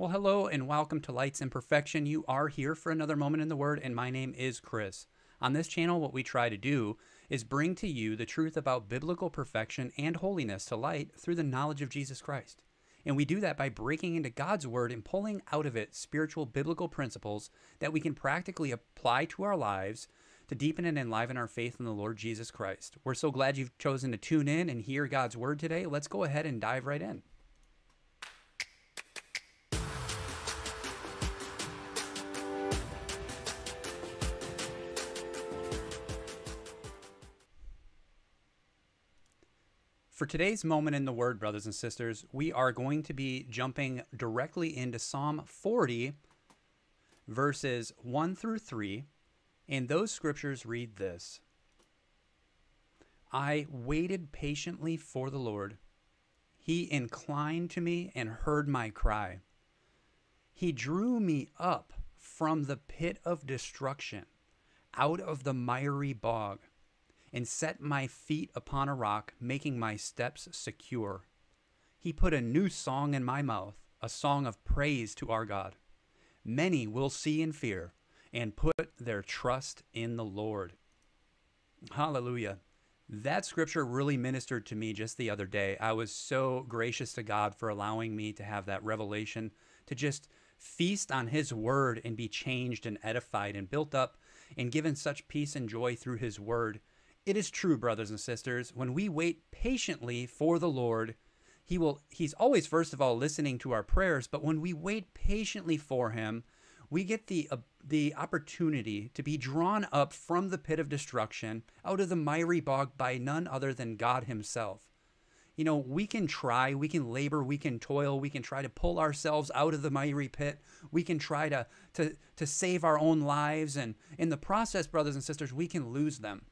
Well, hello and welcome to Lights and Perfection. You are here for another moment in the Word, and my name is Chris. On this channel, what we try to do is bring to you the truth about biblical perfection and holiness to light through the knowledge of Jesus Christ. And we do that by breaking into God's Word and pulling out of it spiritual biblical principles that we can practically apply to our lives to deepen and enliven our faith in the Lord Jesus Christ. We're so glad you've chosen to tune in and hear God's Word today. Let's go ahead and dive right in. For today's moment in the Word, brothers and sisters, we are going to be jumping directly into Psalm 40, verses 1 through 3. And those scriptures read this I waited patiently for the Lord. He inclined to me and heard my cry. He drew me up from the pit of destruction, out of the miry bog and set my feet upon a rock, making my steps secure. He put a new song in my mouth, a song of praise to our God. Many will see and fear and put their trust in the Lord. Hallelujah. That scripture really ministered to me just the other day. I was so gracious to God for allowing me to have that revelation, to just feast on His word and be changed and edified and built up and given such peace and joy through His word it is true, brothers and sisters, when we wait patiently for the Lord, he will he's always first of all listening to our prayers, but when we wait patiently for him, we get the uh, the opportunity to be drawn up from the pit of destruction out of the miry bog by none other than God himself. You know, we can try, we can labor, we can toil, we can try to pull ourselves out of the miry pit. We can try to to to save our own lives and in the process, brothers and sisters, we can lose them.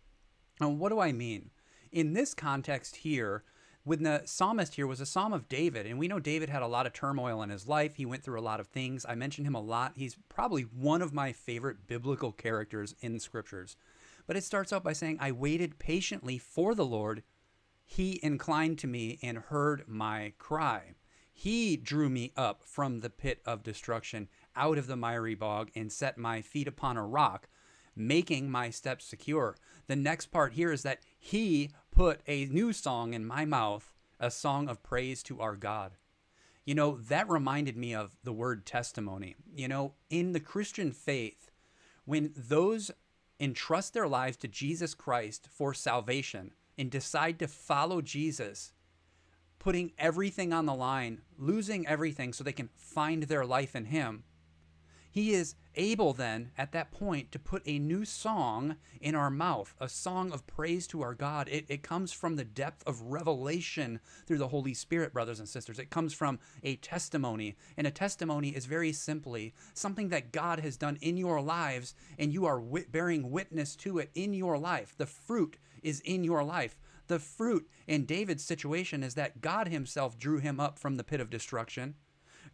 Now, what do I mean? In this context here, when the psalmist here was a psalm of David, and we know David had a lot of turmoil in his life. He went through a lot of things. I mentioned him a lot. He's probably one of my favorite biblical characters in the scriptures. But it starts out by saying, I waited patiently for the Lord. He inclined to me and heard my cry. He drew me up from the pit of destruction, out of the miry bog, and set my feet upon a rock making my steps secure. The next part here is that he put a new song in my mouth, a song of praise to our God. You know, that reminded me of the word testimony. You know, in the Christian faith, when those entrust their lives to Jesus Christ for salvation and decide to follow Jesus, putting everything on the line, losing everything so they can find their life in Him, he is able then at that point to put a new song in our mouth, a song of praise to our God. It, it comes from the depth of revelation through the Holy Spirit, brothers and sisters. It comes from a testimony. And a testimony is very simply something that God has done in your lives, and you are wit- bearing witness to it in your life. The fruit is in your life. The fruit in David's situation is that God himself drew him up from the pit of destruction.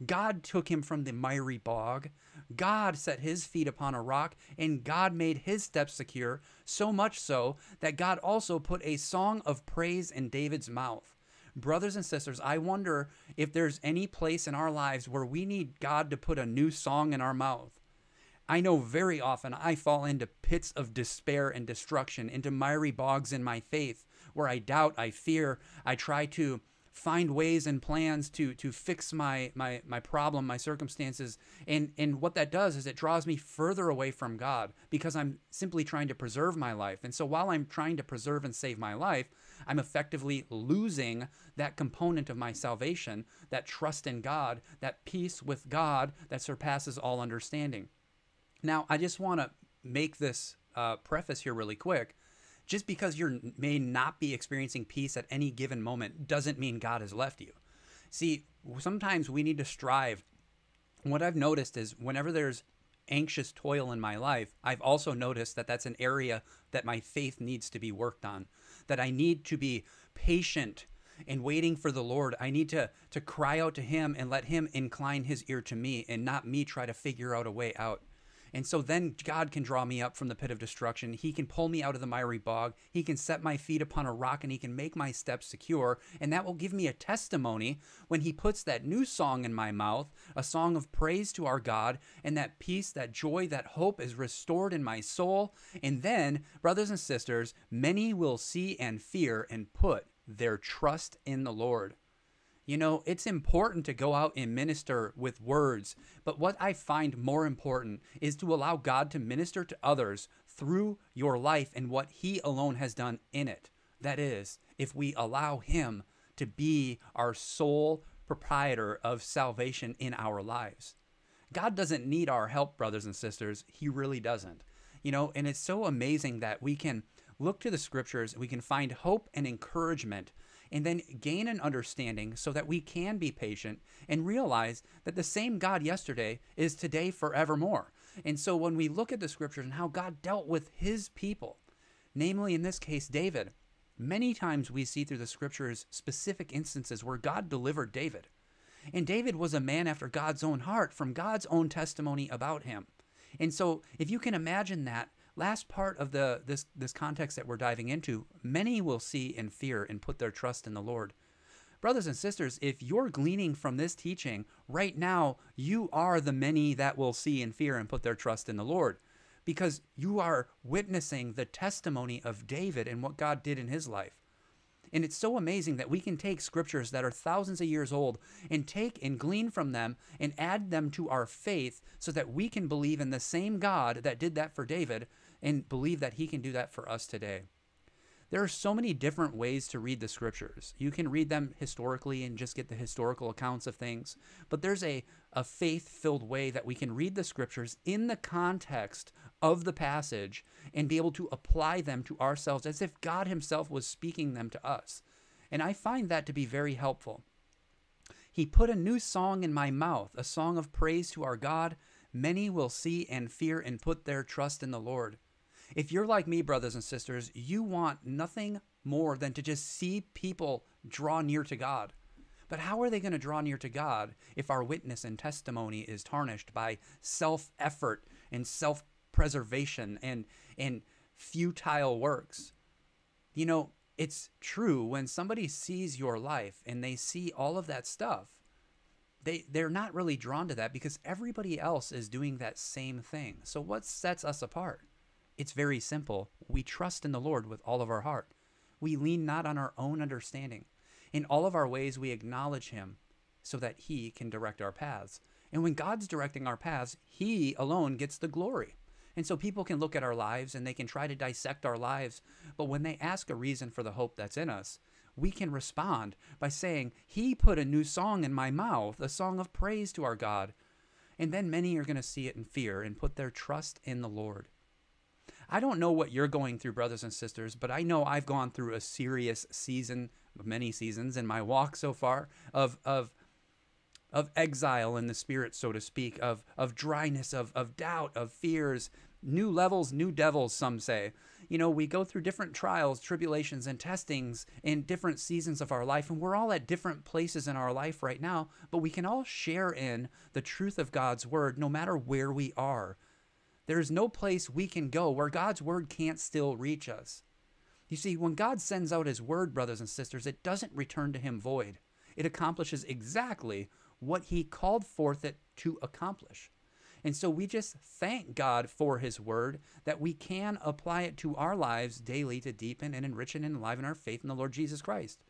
God took him from the miry bog. God set his feet upon a rock, and God made his steps secure, so much so that God also put a song of praise in David's mouth. Brothers and sisters, I wonder if there's any place in our lives where we need God to put a new song in our mouth. I know very often I fall into pits of despair and destruction, into miry bogs in my faith, where I doubt, I fear, I try to find ways and plans to to fix my my my problem, my circumstances. And and what that does is it draws me further away from God because I'm simply trying to preserve my life. And so while I'm trying to preserve and save my life, I'm effectively losing that component of my salvation, that trust in God, that peace with God that surpasses all understanding. Now, I just want to make this uh, preface here really quick just because you may not be experiencing peace at any given moment doesn't mean God has left you. See, sometimes we need to strive. What I've noticed is whenever there's anxious toil in my life, I've also noticed that that's an area that my faith needs to be worked on. That I need to be patient and waiting for the Lord. I need to to cry out to him and let him incline his ear to me and not me try to figure out a way out. And so then God can draw me up from the pit of destruction. He can pull me out of the miry bog. He can set my feet upon a rock and he can make my steps secure. And that will give me a testimony when he puts that new song in my mouth, a song of praise to our God, and that peace, that joy, that hope is restored in my soul. And then, brothers and sisters, many will see and fear and put their trust in the Lord. You know, it's important to go out and minister with words, but what I find more important is to allow God to minister to others through your life and what He alone has done in it. That is, if we allow Him to be our sole proprietor of salvation in our lives. God doesn't need our help, brothers and sisters. He really doesn't. You know, and it's so amazing that we can look to the scriptures, we can find hope and encouragement and then gain an understanding so that we can be patient and realize that the same God yesterday is today forevermore. And so when we look at the scriptures and how God dealt with his people, namely in this case, David, many times we see through the scriptures specific instances where God delivered David. And David was a man after God's own heart from God's own testimony about him. And so if you can imagine that, last part of the this this context that we're diving into, many will see and fear and put their trust in the Lord. Brothers and sisters, if you're gleaning from this teaching right now, you are the many that will see and fear and put their trust in the Lord because you are witnessing the testimony of David and what God did in his life. And it's so amazing that we can take scriptures that are thousands of years old and take and glean from them and add them to our faith so that we can believe in the same God that did that for David and believe that he can do that for us today. There are so many different ways to read the scriptures. You can read them historically and just get the historical accounts of things, but there's a, a faith filled way that we can read the scriptures in the context of the passage and be able to apply them to ourselves as if God Himself was speaking them to us. And I find that to be very helpful. He put a new song in my mouth, a song of praise to our God. Many will see and fear and put their trust in the Lord. If you're like me, brothers and sisters, you want nothing more than to just see people draw near to God. But how are they going to draw near to God if our witness and testimony is tarnished by self effort and self preservation and, and futile works? You know, it's true when somebody sees your life and they see all of that stuff, they, they're not really drawn to that because everybody else is doing that same thing. So, what sets us apart? It's very simple. We trust in the Lord with all of our heart. We lean not on our own understanding. In all of our ways, we acknowledge Him so that He can direct our paths. And when God's directing our paths, He alone gets the glory. And so people can look at our lives and they can try to dissect our lives. But when they ask a reason for the hope that's in us, we can respond by saying, He put a new song in my mouth, a song of praise to our God. And then many are going to see it in fear and put their trust in the Lord. I don't know what you're going through, brothers and sisters, but I know I've gone through a serious season, many seasons in my walk so far of of of exile in the spirit, so to speak, of of dryness, of of doubt, of fears, new levels, new devils, some say. You know, we go through different trials, tribulations, and testings in different seasons of our life, and we're all at different places in our life right now, but we can all share in the truth of God's word no matter where we are. There's no place we can go where God's word can't still reach us. You see, when God sends out his word, brothers and sisters, it doesn't return to him void. It accomplishes exactly what he called forth it to accomplish. And so we just thank God for his word that we can apply it to our lives daily to deepen and enrich and enliven our faith in the Lord Jesus Christ.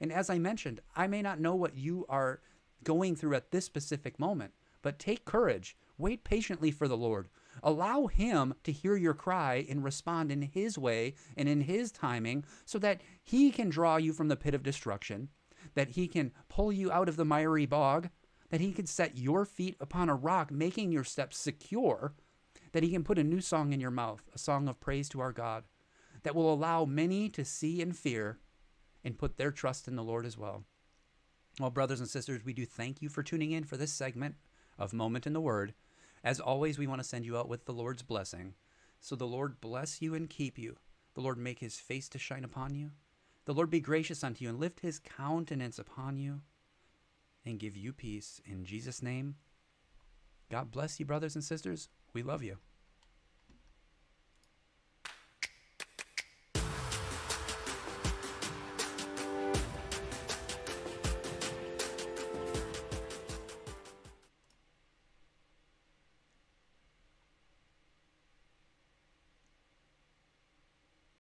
And as I mentioned, I may not know what you are going through at this specific moment, but take courage. Wait patiently for the Lord. Allow Him to hear your cry and respond in His way and in His timing so that He can draw you from the pit of destruction, that He can pull you out of the miry bog, that He can set your feet upon a rock, making your steps secure, that He can put a new song in your mouth, a song of praise to our God, that will allow many to see and fear and put their trust in the Lord as well. Well, brothers and sisters, we do thank you for tuning in for this segment of Moment in the Word. As always, we want to send you out with the Lord's blessing. So the Lord bless you and keep you. The Lord make his face to shine upon you. The Lord be gracious unto you and lift his countenance upon you and give you peace. In Jesus' name, God bless you, brothers and sisters. We love you.